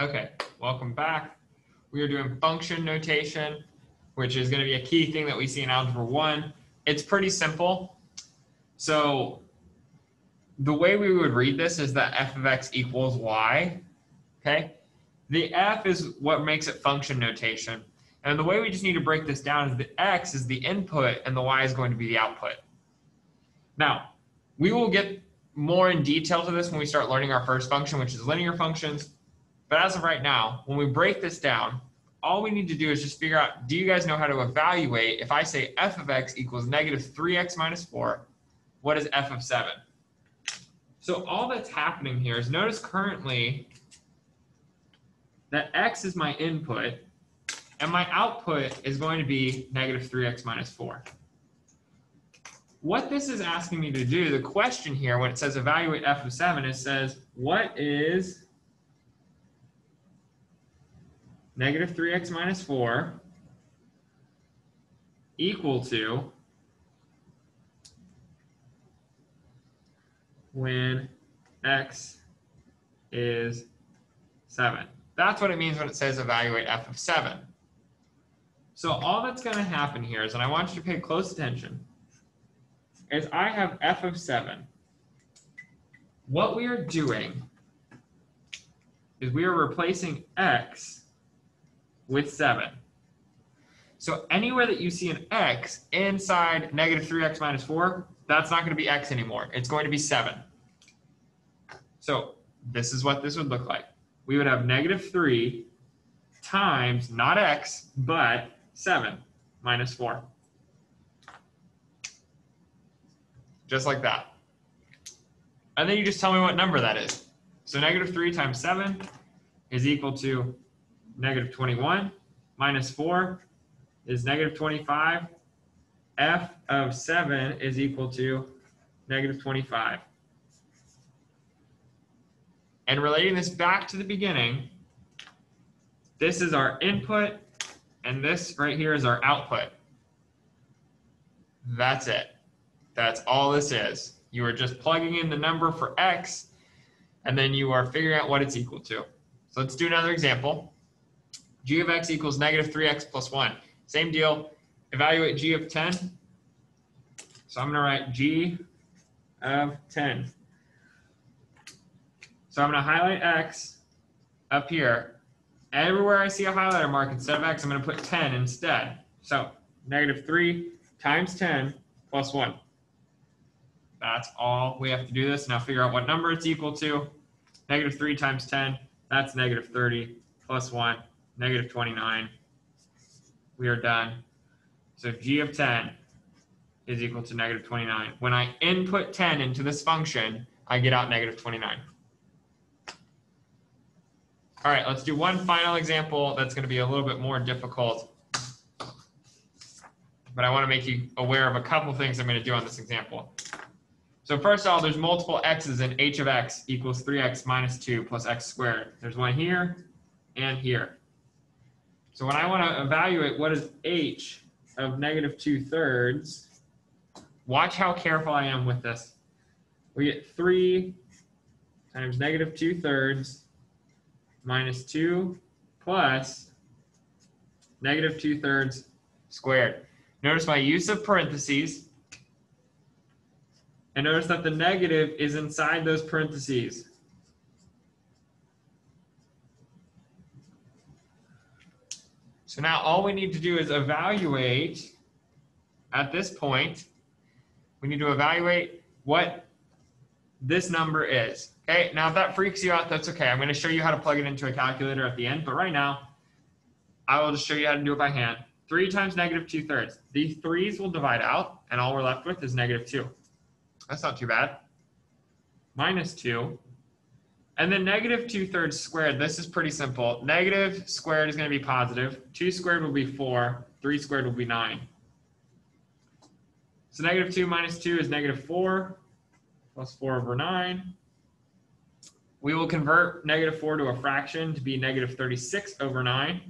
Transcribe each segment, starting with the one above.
Okay, welcome back. We are doing function notation, which is going to be a key thing that we see in Algebra 1. It's pretty simple. So the way we would read this is that f of x equals y, okay? The f is what makes it function notation. And the way we just need to break this down is the x is the input and the y is going to be the output. Now, we will get more in detail to this when we start learning our first function, which is linear functions. But as of right now, when we break this down, all we need to do is just figure out, do you guys know how to evaluate if I say f of x equals negative 3x minus 4, what is f of 7? So all that's happening here is notice currently that x is my input and my output is going to be negative 3x minus 4. What this is asking me to do, the question here when it says evaluate f of 7, it says what is negative 3x minus 4 equal to when x is 7. That's what it means when it says evaluate f of 7. So all that's going to happen here is, and I want you to pay close attention, is I have f of 7. What we are doing is we are replacing x with 7. So anywhere that you see an x inside negative 3x minus 4, that's not going to be x anymore. It's going to be 7. So this is what this would look like. We would have negative 3 times, not x, but 7 minus 4. Just like that. And then you just tell me what number that is. So negative 3 times 7 is equal to negative 21 minus 4 is negative 25. f of 7 is equal to negative 25. And relating this back to the beginning, this is our input, and this right here is our output. That's it. That's all this is. You are just plugging in the number for x, and then you are figuring out what it's equal to. So let's do another example g of x equals negative 3x plus 1. Same deal. Evaluate g of 10. So I'm going to write g of 10. So I'm going to highlight x up here. Everywhere I see a highlighter mark instead of x, I'm going to put 10 instead. So negative 3 times 10 plus 1. That's all we have to do this. Now figure out what number it's equal to. Negative 3 times 10, that's negative 30 plus 1 negative 29. We are done. So g of 10 is equal to negative 29. When I input 10 into this function, I get out negative 29. All right, let's do one final example that's going to be a little bit more difficult. But I want to make you aware of a couple things I'm going to do on this example. So first of all, there's multiple x's and h of x equals 3x minus 2 plus x squared. There's one here and here. So when I want to evaluate what is h of negative 2 thirds, watch how careful I am with this. We get 3 times negative 2 thirds minus 2 plus negative 2 thirds squared. Notice my use of parentheses. And notice that the negative is inside those parentheses. So now all we need to do is evaluate at this point, we need to evaluate what this number is. Okay, now if that freaks you out, that's okay. I'm going to show you how to plug it into a calculator at the end, but right now, I will just show you how to do it by hand. 3 times negative 2 thirds. The threes will divide out, and all we're left with is negative 2. That's not too bad. Minus 2 and then negative 2 thirds squared, this is pretty simple. Negative squared is going to be positive. 2 squared will be 4. 3 squared will be 9. So negative 2 minus 2 is negative 4 plus 4 over 9. We will convert negative 4 to a fraction to be negative 36 over 9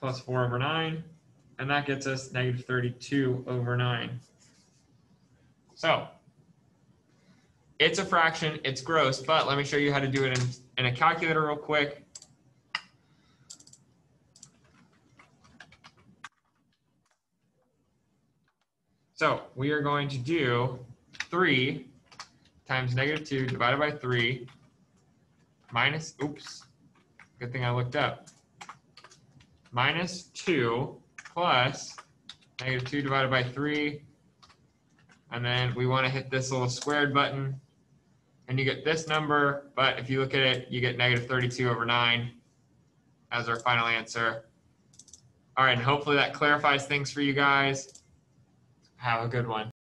plus 4 over 9. And that gets us negative 32 over 9. So it's a fraction, it's gross, but let me show you how to do it in in a calculator real quick. So we are going to do 3 times negative 2 divided by 3 minus, oops, good thing I looked up, minus 2 plus negative 2 divided by 3. And then we want to hit this little squared button. And you get this number, but if you look at it, you get negative 32 over 9 as our final answer. All right, and hopefully that clarifies things for you guys. Have a good one.